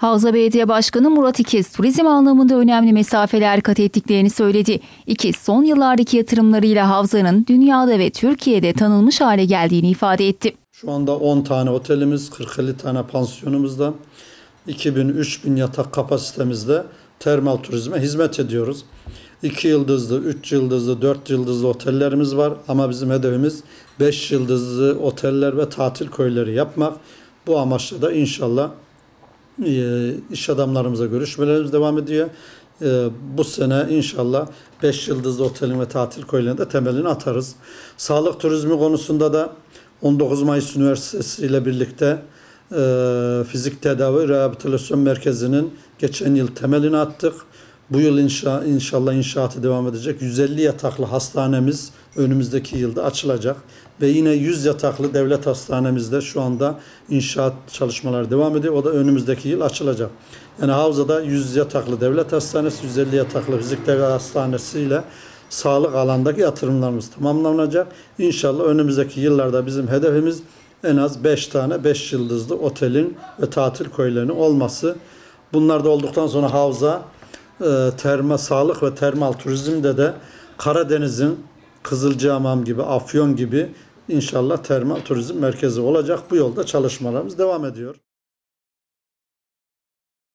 Havza Belediye Başkanı Murat İkiz turizm anlamında önemli mesafeler kat ettiklerini söyledi. İkiz son yıllardaki yatırımlarıyla havzanın dünyada ve Türkiye'de tanınmış hale geldiğini ifade etti. Şu anda 10 tane otelimiz, 40-50 tane pansiyonumuzda, 2000-3000 yatak kapasitemizde termal turizme hizmet ediyoruz. 2 yıldızlı, 3 yıldızlı, 4 yıldızlı otellerimiz var ama bizim hedefimiz 5 yıldızlı oteller ve tatil köyleri yapmak. Bu amaçla da inşallah e, iş adamlarımıza görüşmelerimiz devam ediyor. E, Bu sene inşallah 5 yıldızlı otelin ve tatil köylerinde temelini atarız. Sağlık turizmi konusunda da 19 Mayıs Üniversitesi ile birlikte e, fizik tedavi rehabilitasyon merkezinin geçen yıl temelini attık. Bu yıl inşa, inşallah inşaatı devam edecek. 150 yataklı hastanemiz önümüzdeki yılda açılacak. Ve yine 100 yataklı devlet hastanemizde şu anda inşaat çalışmaları devam ediyor. O da önümüzdeki yıl açılacak. Yani Havza'da 100 yataklı devlet hastanesi, 150 yataklı fizik tedavi hastanesi ile sağlık alandaki yatırımlarımız tamamlanacak. İnşallah önümüzdeki yıllarda bizim hedefimiz en az 5 tane 5 yıldızlı otelin ve tatil köylerinin olması. Bunlar da olduktan sonra havza e, terma sağlık ve termal turizmde de Karadeniz'in Kızılcahamam gibi, Afyon gibi inşallah termal turizm merkezi olacak. Bu yolda çalışmalarımız devam ediyor.